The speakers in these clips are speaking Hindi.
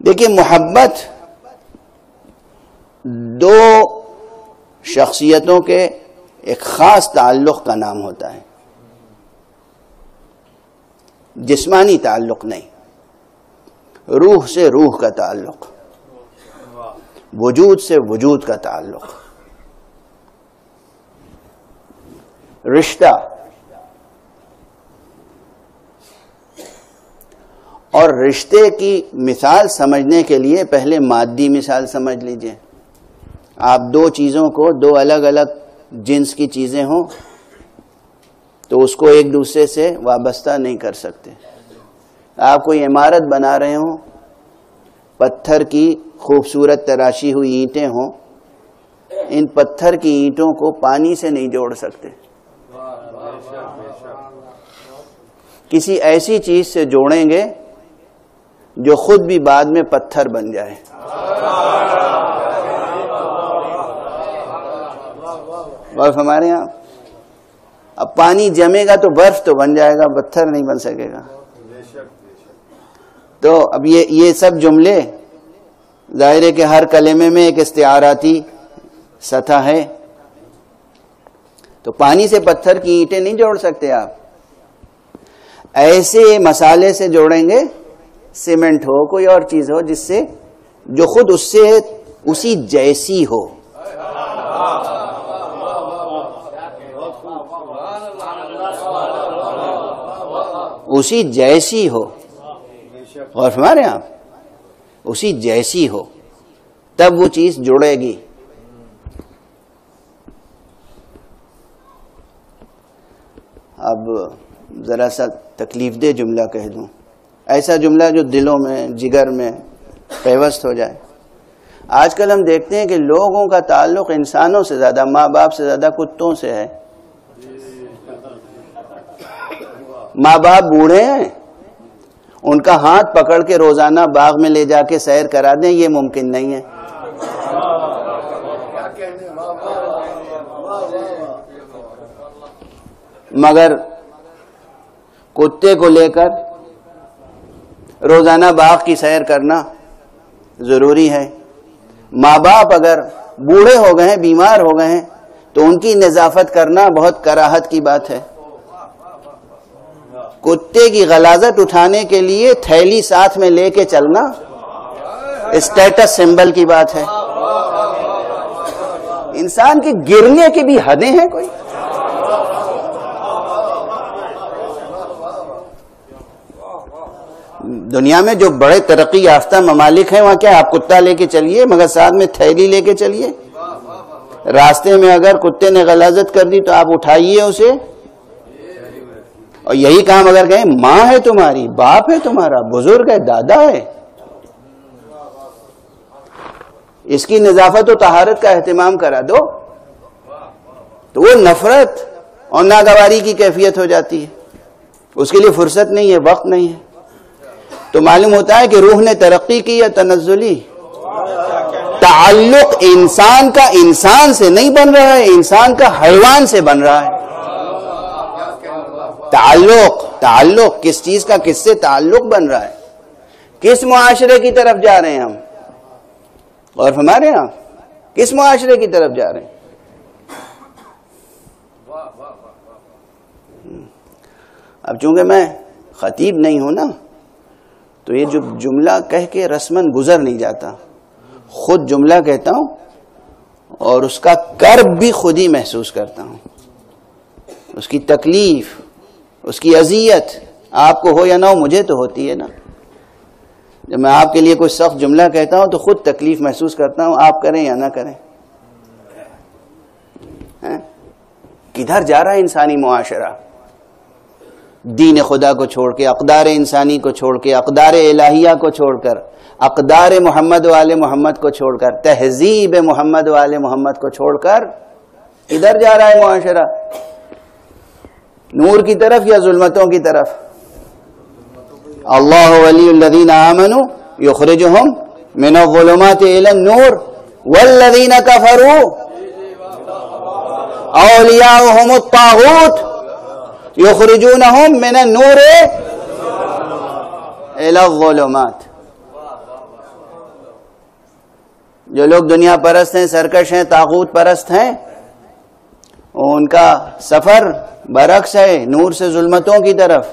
देखिए मोहब्बत दो शख्सियतों के एक ख़ास ताल्लुक़ का नाम होता है जिस्मानी ताल्लुक़ नहीं रूह से रूह का ताल्लुक़ वजूद से वजूद का ताल्लुक़ रिश्ता। और रिश्ते की मिसाल समझने के लिए पहले मादी मिसाल समझ लीजिए। आप दो चीज़ों को, दो अलग अलग जिन्स की चीज़ें हों तो उसको एक दूसरे से वाबस्ता नहीं कर सकते। आप कोई इमारत बना रहे हो, पत्थर की खूबसूरत तराशी हुई ईंटें हों, इन पत्थर की ईंटों को पानी से नहीं जोड़ सकते। किसी ऐसी चीज़ से जोड़ेंगे जो खुद भी बाद में पत्थर बन जाए। बर्फ़ हमारे यहाँ अब पानी जमेगा तो बर्फ़ तो बन जाएगा पत्थर नहीं बन सकेगा। तो अब ये ये सब जुमले ज़ाहिर है कि हर कलेमे में एक इस्ताराती सतह है। तो पानी से पत्थर की ईंटें नहीं जोड़ सकते आप। ऐसे मसाले से जोड़ेंगे, सीमेंट हो, कोई और चीज़ हो, जिससे, जो खुद उससे, उसी जैसी हो। उसी जैसी हो। और हमारे आप, उसी जैसी हो। तब वो चीज़ जुड़ेगी। अब ज़रा सा तकलीफ़ दे जुमला कह दूँ। ऐसा जुमला जो दिलों में, जिगर में पेवस्त हो जाए। आजकल हम देखते हैं कि लोगों का ताल्लुक इंसानों से ज़्यादा माँ बाप से ज़्यादा, कुत्तों से है। माँ बाप बूढ़े हैं। उनका हाथ पकड़ के रोज़ाना बाग में ले जाके सैर करा दें, ये मुमकिन नहीं है। मगर कुत्ते को लेकर रोज़ाना बाग की सैर करना ज़रूरी है। माँ बाप अगर बूढ़े हो गए हैं, बीमार हो गए हैं तो उनकी नजाफत करना बहुत कराहत की बात है। कुत्ते की गलाजत उठाने के लिए थैली साथ में लेके चलना स्टेटस सिंबल की बात है। इंसान के गिरने की भी हदें हैं कोई? दुनिया में जो बड़े तरक्की याफ्ता ममालिक हैं, वहाँ क्या आप कुत्ता लेके चलिए, मगर साथ में थैली लेके चलिए? रास्ते में अगर कुत्ते ने गलाजत कर दी तो आप उठाइए उसे। और यही काम अगर कहें, माँ है तुम्हारी, बाप है तुम्हारा, बुज़ुर्ग है, दादा है। इसकी नजाफत और तहारत का एहतमाम करा दो। तो वो नफरत और नागवारी की कैफियत हो जाती है। उसके लिए फुर्सत नहीं है, वक्त नहीं है। तो मालूम होता है कि रूह ने तरक्की की या तनजुली ताल्लुक इंसान का इंसान से नहीं बन रहा है, इंसान का हैवान से बन रहा है। ताल्लुक ताल्लुक, किस चीज़ का किससे ताल्लुक बन रहा है? किस मुआशरे की तरफ़ जा रहे हैं हम? और हमारे यहाँ किस मुआशरे की तरफ़ जा रहे हैं? अब चूँकि मैं खतीब नहीं हूँ ना तो ये जो जुमला कह के रस्मन गुजर नहीं जाता। खुद जुमला कहता हूँ और उसका कर्ब भी खुद ही महसूस करता हूँ। उसकी तकलीफ़, उसकी अजियत आपको हो या ना हो, मुझे तो होती है ना। जब मैं आपके लिए कोई सख्त जुमला कहता हूँ तो खुद तकलीफ़ महसूस करता हूँ, आप करें या ना करें। किधर जा रहा है इंसानी मुआशरा? दीन खुदा को छोड़ के अकदार इंसानी को छोड़ के अकदार इलाहिया को छोड़कर, अकदार मोहम्मद वाले मोहम्मद को छोड़कर, तहजीब मोहम्मद वाले मोहम्मद को छोड़कर, इधर जा रहा है मुआशरा। नूर की तरफ़ या जुल्मतों की तरफ़? अल्लाह वलीदीन आमनु युखरिजुहुम मिनज़ुलुमात इलन नूर वल्लदीन कफरू औलिया ताहूत युखरिजून मिन नूर इलमात जो लोग दुनिया परस्त हैं सरकश हैं ताकूत परस्त हैं उनका सफ़र बरक्स है नूर से जुल्मतों की तरफ़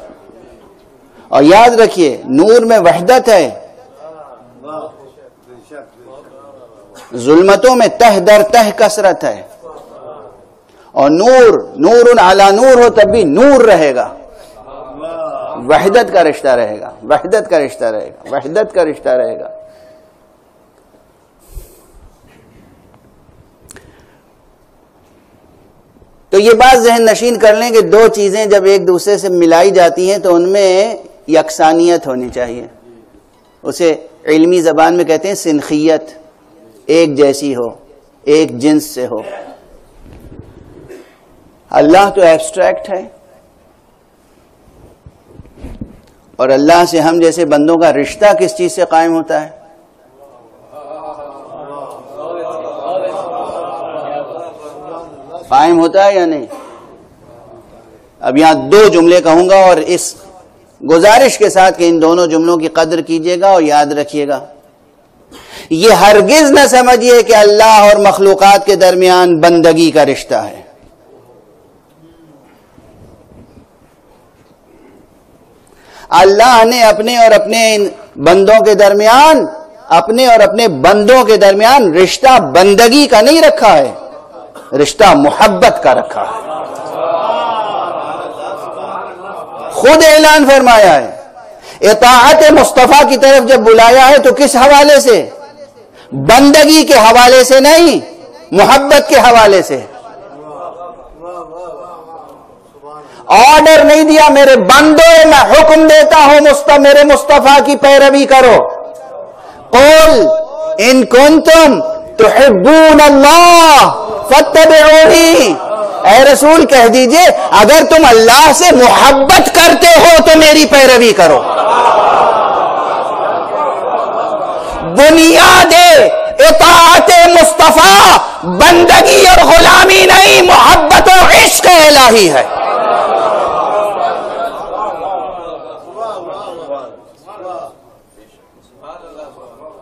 और याद रखिए नूर में वहदत है जुल्मतों में तह दर तह कसरत है और नूर नूर उन आला नूर हो तब भी नूर रहेगा। वहदत का रिश्ता रहेगा, वहदत का रिश्ता रहेगा, वहदत का रिश्ता रहेगा। तो ये बात जहन नशीन कर लें कि दो चीज़ें जब एक दूसरे से मिलाई जाती हैं तो उनमें यकसानियत होनी चाहिए। उसे इल्मी जबान में कहते हैं सिनखियत, एक जैसी हो, एक जिन्स से हो। अल्लाह तो एब्स्ट्रैक्ट है। और अल्लाह से हम जैसे बंदों का रिश्ता किस चीज़ से कायम होता है? कायम होता है या नहीं? अब यहाँ दो जुमले कहूँगा और इस गुजारिश के साथ कि इन दोनों जुमलों की कदर कीजिएगा और याद रखिएगा। ये हरगिज ना समझिए कि अल्लाह और मखलूकत के दरमियान बंदगी का रिश्ता है। अल्लाह ने अपने और अपने इन बंदों के दरमियान, अपने और अपने बंदों के दरमियान रिश्ता बंदगी का नहीं रखा है, रिश्ता मोहब्बत का रखा है। खुद ऐलान फरमाया है। इताहत मुस्तफ़ा की तरफ़ जब बुलाया है तो किस हवाले से? बंदगी के हवाले से नहीं, मोहब्बत के हवाले से। ऑर्डर नहीं दिया, मेरे बंदो मैं हुक्म देता हूँ, मुस्त, मेरे मुस्तफ़ा की पैरवी करो। कौल, इन कुन तुम तो हिब्बून अल्लाह फतबी ए रसूल, कह दीजिए, अगर तुम अल्लाह से मोहब्बत करते हो तो मेरी पैरवी करो। बुनियाद इतात मुस्तफ़ा, बंदगी और गुलामी नहीं, मोहब्बत और इश्क इलाही है।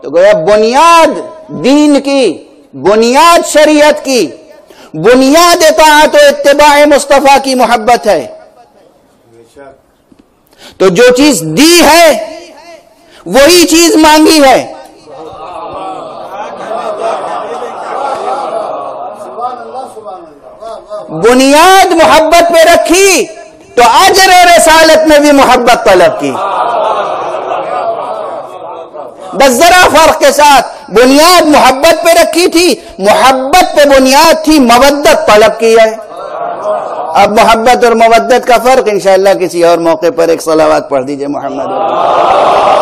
तो गोया बुनियाद दीन की, बुनियाद शरीयत की, बुनियाद इतात और इतबा मुस्तफ़ा की मोहब्बत है। तो जो चीज़ दी है, वही चीज़ मांगी है। बुनियाद मोहब्बत पे रखी तो अजर और रसालत में भी मोहब्बत तलब की। बस जरा फ़र्क के साथ। बुनियाद मोहब्बत पे रखी थी, मोहब्बत पे बुनियाद थी मवद्दत, तलब की है। अब मोहब्बत और मवद्दत का फ़र्क इंशाला किसी और मौके पर एक सलावाद पढ़ दीजिए मोहम्मद।